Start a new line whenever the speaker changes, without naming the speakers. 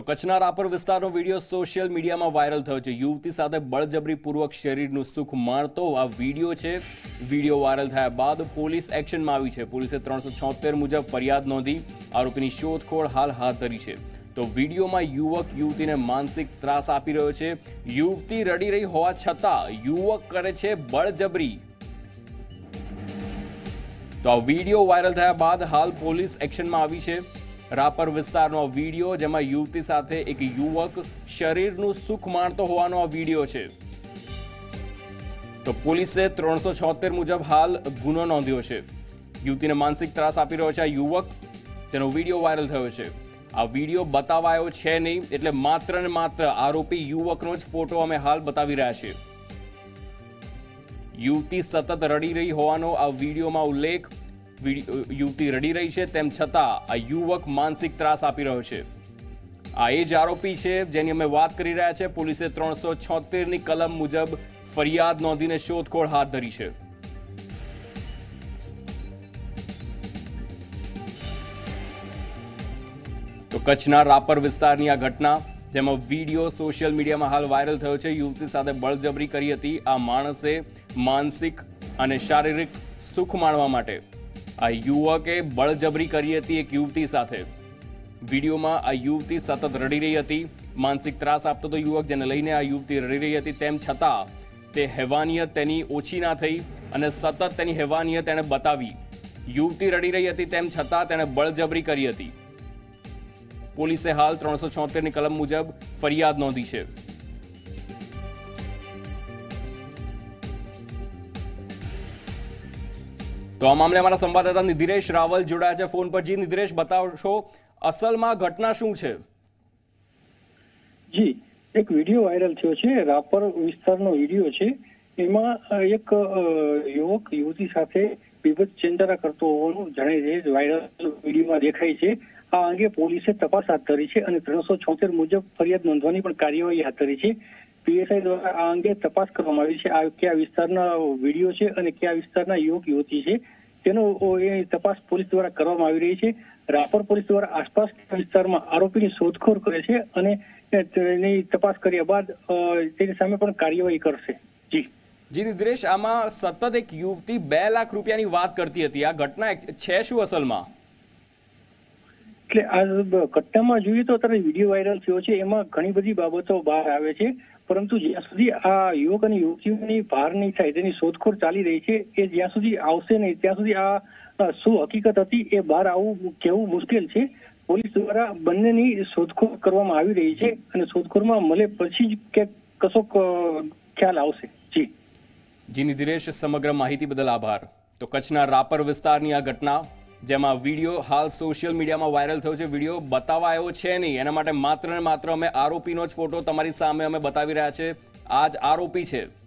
તો કચ્છના રાપર વિસ્તારનો વીડિયો સોશિયલ મીડિયામાં વાયરલ થયો છે. યુવતી સાથે બળજબરીપૂર્વક શરીરનું સુખ માણતો આ વીડિયો છે. વીડિયો વાયરલ થયા બાદ પોલીસ એક્શનમાં આવી છે. પોલીસે ત્રણસો મુજબ ફરિયાદ નોંધી આરોપીની શોધખોળ હાલ હાથ ધરી છે. તો વિડીયોમાં યુવક યુવતીને માનસિક ત્રાસ આપી રહ્યો છે. યુવતી રડી રહી હોવા છતાં યુવક કરે છે બળજબરી. તો આ વીડિયો વાયરલ થયા બાદ હાલ પોલીસ એક્શનમાં આવી છે. રાપર વિસ્તારનો વીડિયો, જેમાં યુવતી સાથે એક યુવક શરીરનું સુખ માણતો હોવાનો આ વીડિયો છે. તો પોલીસે ત્રણસો છોતેર મુજબ હાલ ગુનો નોંધ્યો છે. યુવતીને માનસિક ત્રાસ આપી રહ્યો છે આ યુવક, જેનો વીડિયો વાયરલ થયો છે. આ વીડિયો બતાવાયો છે નહીં, એટલે માત્ર ને માત્ર આરોપી યુવકનો જ ફોટો અમે હાલ બતાવી રહ્યા છીએ. યુવતી સતત રડી રહી હોવાનો આ વિડીયોમાં ઉલ્લેખ યુવતી રડી રહી છે, તેમ છતાં આ યુવક માનસિક ત્રાસ આપી રહ્યો છે. આ એ જ આરોપી છે, જેની અમે વાત કરી રહ્યા છે, પોલીસે ત્રણસો છોતેરની કલમ મુજબ ફરિયાદ નોંધીને શોધખોળ હાથ ધરી છે. તો કચ્છના રાપર વિસ્તારની આ ઘટના, જેમાં વીડિયો સોશિયલ મીડિયામાં હાલ વાયરલ થયો છે, યુવતી સાથે બળજબરી કરી હતી આ માણસે માનસિક અને શારીરિક સુખ માણવા માટે. આ યુવકે બળજબરી કરી હતી એક યુવતી સાથે. વિડીયોમાં આ યુવતી સતત રડી રહી હતી, માનસિક ત્રાસ આપતો હતો યુવક જેને લઈને આ યુવતી રડી રહી હતી. તેમ છતાં તે હેવાનિયત તેની ઓછી ના થઈ અને સતત તેની હેવાનિયત તેણે બતાવી. યુવતી રડી રહી હતી તેમ છતાં તેણે બળજબરી કરી હતી. પોલીસે હાલ ત્રણસો છોતેરની કલમ મુજબ ફરિયાદ નોંધી છે. તો આ મામલે અમારા સંવાદદાતા નિધિરેશ રાવલ જોડાયા છે ફોન પર. જી નિધિરેશ, બતાવશો અસલમાં ઘટના શું છે?
જી, એક વીડિયો વાયરલ થયો છે, રાપર વિસ્તારનો વીડિયો છે. એમાં એક યુવક યુવતી સાથે વિભત ચિંતા કરતો હોવાનું જણાઈ રહે વાયરલ વિડીયોમાં દેખાય છે. આ અંગે પોલીસે તપાસ હાથ ધરી છે અને ત્રણસો છોતેર મુજબ ફરિયાદ નોંધવાની પણ કાર્યવાહી હાથ ધરી છે. પીએસઆઈ દ્વારા આ અંગે તપાસ કરવામાં આવી છે. આ કયા વિસ્તારના વીડિયો છે અને કયા વિસ્તારના યુવક યુવતી છે તેનો એ તપાસ પોલીસ દ્વારા કરવામાં આવી રહી છે. રાપર પોલીસ દ્વારા આસપાસ વિસ્તારમાં આરોપીની શોધખોળ કરે છે અને તેની તપાસ કર્યા બાદ તેની સામે પણ કાર્યવાહી કરશે. જી.
જી રુદ્રેશ આમાં સતત એક યુવતી બે લાખ રૂપિયાની વાત કરતી હતી. આ ઘટના છે શું અસલમાં?
એટલે આ ઘટનામાં જોઈએ તો અત્યારે વીડિયો વાયરલ થયો છે. એમાં ઘણી બધી બાબતો બહાર આવે છે. પરંતુ જ્યાં સુધી આ યુવક અને યુવતીઓની ભાર નહીં થાય તેની શોધખોળ ચાલી રહી છે, એ જ્યાં સુધી આવશે નહીં, ત્યાં સુધી આ શું હકીકત હતી એ બહાર આવવું કહેવું મુશ્કેલ છે. પોલીસ દ્વારા બંનેની શોધખોળ કરવામાં આવી રહી છે અને શોધખોળમાં મળે પછી જ કે કશોક ખ્યાલ આવશે. જી.
જી નિધિરેશ, સમગ્ર માહિતી બદલ આભાર. તો કચ્છના રાપર વિસ્તારની આ ઘટના જેમાં વીડિયો હાલ સોશિયલ મીડિયામાં વાયરલ થયો છે. વીડિયો બતાવવા આવ્યો છે નહીં. એના માટે માત્ર ને માત્ર અમે આરોપીનો જ ફોટો તમારી સામે અમે બતાવી રહ્યા છે. આ જ આરોપી છે.